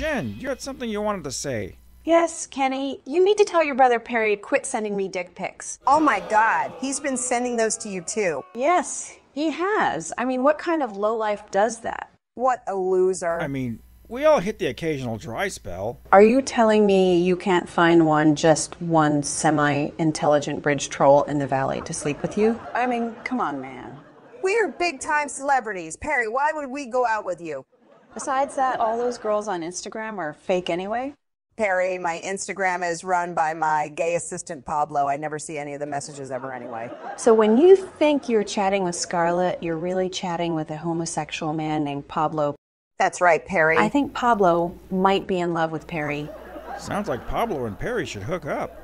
Jenn, you had something you wanted to say. Yes, Kenny, you need to tell your brother Perry to quit sending me dick pics. Oh my god, he's been sending those to you too. Yes, he has. I mean, what kind of lowlife does that? What a loser. I mean, we all hit the occasional dry spell. Are you telling me you can't find one, just one semi intelligent bridge troll in the valley to sleep with you? I mean, come on, man. We're big time celebrities. Perry, why would we go out with you? Besides that, all those girls on Instagram are fake anyway. Perry, my Instagram is run by my gay assistant Pablo. I never see any of the messages ever anyway. So when you think you're chatting with Scarlett, you're really chatting with a homosexual man named Pablo. That's right, Perry. I think Pablo might be in love with Perry. Sounds like Pablo and Perry should hook up.